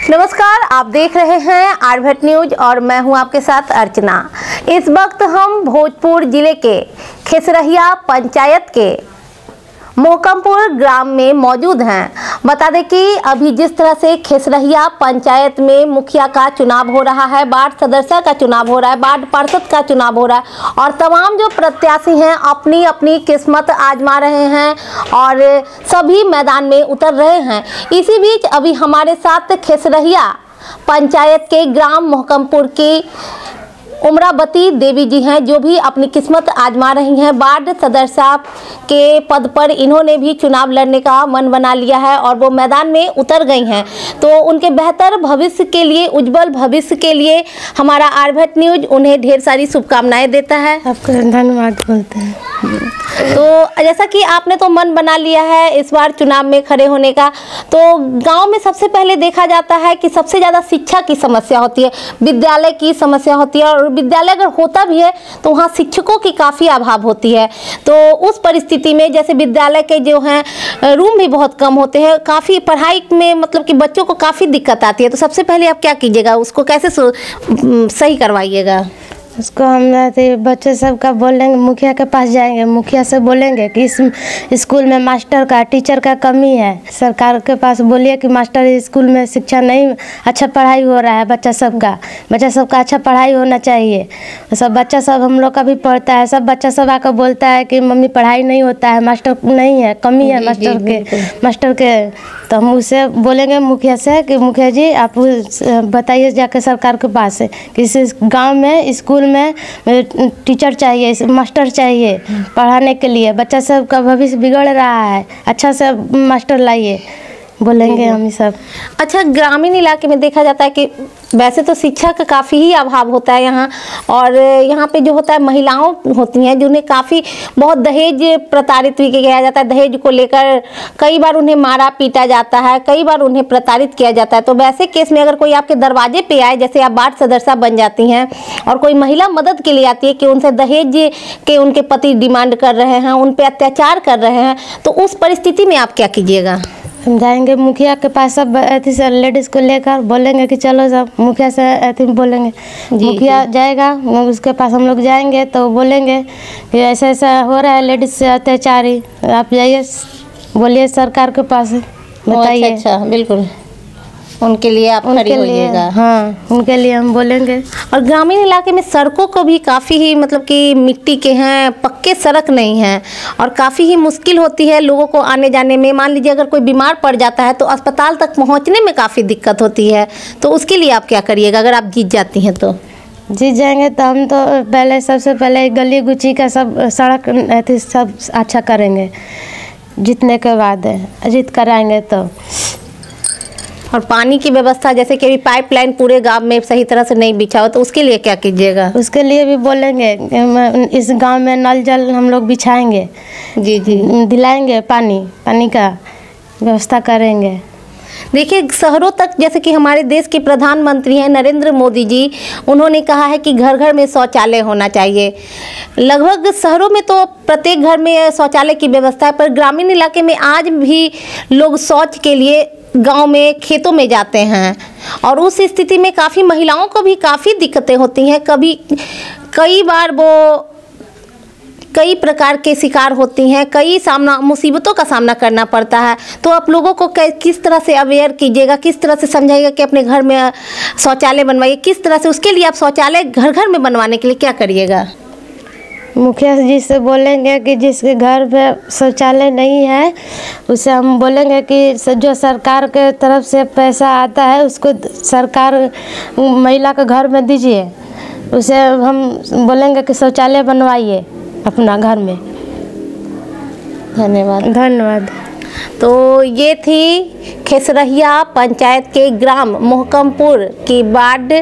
नमस्कार, आप देख रहे हैं आरभट न्यूज़ और मैं हूँ आपके साथ अर्चना। इस वक्त हम भोजपुर ज़िले के खेसरहिया पंचायत के मोहकमपुर ग्राम में मौजूद हैं। बता दें कि अभी जिस तरह से खेसरहिया पंचायत में मुखिया का चुनाव हो रहा है वार्ड सदस्य का चुनाव हो रहा है वार्ड पार्षद का चुनाव हो रहा है और तमाम जो प्रत्याशी हैं अपनी अपनी किस्मत आजमा रहे हैं और सभी मैदान में उतर रहे हैं। इसी बीच अभी हमारे साथ खेसरहिया पंचायत के ग्राम मोहकमपुर की उमरावती देवी जी हैं जो भी अपनी किस्मत आजमा रही हैं। वार्ड सदस्य के पद पर इन्होंने भी चुनाव लड़ने का मन बना लिया है और वो मैदान में उतर गई हैं। तो उनके बेहतर भविष्य के लिए उज्जवल भविष्य के लिए हमारा आरभट न्यूज़ उन्हें ढेर सारी शुभकामनाएँ देता है। आपका धन्यवाद बोलते हैं। तो जैसा कि आपने तो मन बना लिया है इस बार चुनाव में खड़े होने का तो गाँव में सबसे पहले देखा जाता है कि सबसे ज़्यादा शिक्षा की समस्या होती है विद्यालय की समस्या होती है और विद्यालय अगर होता भी है तो वहाँ शिक्षकों की काफ़ी अभाव होती है। तो उस परिस्थिति में जैसे विद्यालय के जो हैं, रूम भी बहुत कम होते हैं, काफ़ी पढ़ाई में मतलब कि बच्चों को काफ़ी दिक्कत आती है। तो सबसे पहले आप क्या कीजिएगा, उसको कैसे सही करवाइएगा? उसको हम अथी बच्चे सब का बोलेंगे मुखिया के पास जाएँगे। मुखिया से बोलेंगे कि इस स्कूल में मास्टर का टीचर का कमी है। सरकार के पास बोलिए कि मास्टर स्कूल में शिक्षा नहीं अच्छा पढ़ाई हो रहा है बच्चा सब का बच्चा सब का अच्छा पढ़ाई होना चाहिए। सब बच्चा सब हम लोग का भी पढ़ता है। सब बच्चा सब आकर बोलता है कि मम्मी पढ़ाई नहीं होता है मास्टर नहीं है कमी है मास्टर के मास्टर के। तो हम उसे बोलेंगे मुखिया से कि मुखिया जी आप बताइए जाके सरकार के पास कि इस गाँव में स्कूल में टीचर चाहिए, मास्टर चाहिए पढ़ाने के लिए। बच्चा सब का भविष्य बिगड़ रहा है। अच्छा से मास्टर लाइए। बोलेंगे हम सब। अच्छा ग्रामीण इलाके में देखा जाता है कि वैसे तो शिक्षा का काफ़ी ही अभाव होता है यहाँ और यहाँ पे जो होता है महिलाओं होती हैं जिन्हें काफ़ी बहुत दहेज प्रताड़ित भी किया जाता है। दहेज को लेकर कई बार उन्हें मारा पीटा जाता है कई बार उन्हें प्रताड़ित किया जाता है। तो वैसे केस में अगर कोई आपके दरवाजे पे आए जैसे आप वार्ड सदस्य बन जाती हैं और कोई महिला मदद के लिए आती है कि उनसे दहेज के उनके पति डिमांड कर रहे हैं उन पर अत्याचार कर रहे हैं तो उस परिस्थिति में आप क्या कीजिएगा? हम जाएँगे मुखिया के पास सब अथी से लेडीज़ को लेकर बोलेंगे कि चलो सब मुखिया से अथी बोलेंगे। मुखिया जाएगा उसके पास हम लोग जाएँगे तो बोलेंगे कि ऐसा ऐसा हो रहा है लेडीज़ से अत्याचारी। आप जाइए बोलिए सरकार के पास बताइए अच्छा अच्छा बिल्कुल। उनके लिए आप उनके लिए हाँ उनके लिए हम बोलेंगे। और ग्रामीण इलाके में सड़कों को भी काफ़ी ही मतलब कि मिट्टी के हैं पक्के सड़क नहीं हैं और काफ़ी ही मुश्किल होती है लोगों को आने जाने में। मान लीजिए अगर कोई बीमार पड़ जाता है तो अस्पताल तक पहुँचने में काफ़ी दिक्कत होती है। तो उसके लिए आप क्या करिएगा अगर आप जीत जाती हैं तो? जीत जाएँगे तो हम तो पहले सबसे पहले गली गुची का सब सड़क अथी सब अच्छा करेंगे। जीतने के बाद जीत कराएँगे तो। और पानी की व्यवस्था जैसे कि अभी पाइपलाइन पूरे गाँव में सही तरह से नहीं बिछा हो तो उसके लिए क्या कीजिएगा? उसके लिए भी बोलेंगे इस गाँव में नल जल हम लोग बिछाएँगे। जी जी। दिलाएँगे पानी पानी का व्यवस्था करेंगे। देखिए शहरों तक जैसे कि हमारे देश के प्रधानमंत्री हैं नरेंद्र मोदी जी उन्होंने कहा है कि घर घर में शौचालय होना चाहिए। लगभग शहरों में तो प्रत्येक घर में शौचालय की व्यवस्था है पर ग्रामीण इलाके में आज भी लोग शौच के लिए गाँव में, खेतों में जाते हैं और उस स्थिति में काफ़ी महिलाओं को भी काफ़ी दिक्कतें होती हैं। कभी कई बार वो कई प्रकार के शिकार होती हैं, कई सामना, मुसीबतों का सामना करना पड़ता है। तो आप लोगों को किस तरह से अवेयर कीजिएगा, किस तरह से समझाइएगा कि अपने घर में शौचालय बनवाइए, किस तरह से उसके लिए आप शौचालय घर घर में बनवाने के लिए क्या करिएगा? मुखिया जी से बोलेंगे कि जिसके घर पे शौचालय नहीं है उसे हम बोलेंगे कि जो सरकार के तरफ़ से पैसा आता है उसको सरकार महिला के घर में दीजिए। उसे हम बोलेंगे कि शौचालय बनवाइए अपना घर में। धन्यवाद। धन्यवाद। तो ये थी खेसरहिया पंचायत के ग्राम मोहकमपुर की वार्ड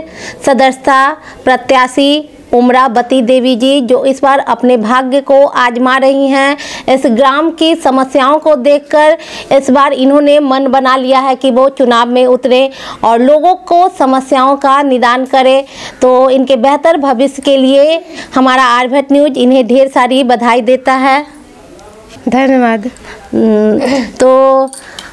सदस्यता प्रत्याशी उमरावती देवी जी जो इस बार अपने भाग्य को आजमा रही हैं। इस ग्राम की समस्याओं को देखकर इस बार इन्होंने मन बना लिया है कि वो चुनाव में उतरे और लोगों को समस्याओं का निदान करें। तो इनके बेहतर भविष्य के लिए हमारा आरभट न्यूज़ इन्हें ढेर सारी बधाई देता है। धन्यवाद। तो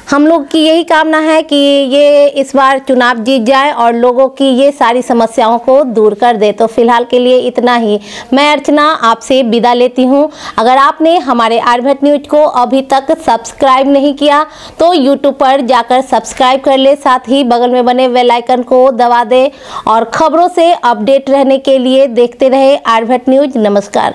हम लोग की यही कामना है कि ये इस बार चुनाव जीत जाए और लोगों की ये सारी समस्याओं को दूर कर दे। तो फ़िलहाल के लिए इतना ही। मैं अर्चना आपसे विदा लेती हूँ। अगर आपने हमारे आर्भट न्यूज़ को अभी तक सब्सक्राइब नहीं किया तो यूट्यूब पर जाकर सब्सक्राइब कर ले। साथ ही बगल में बने बेल आइकन को दबा दे और खबरों से अपडेट रहने के लिए देखते रहे आर्भट न्यूज़। नमस्कार।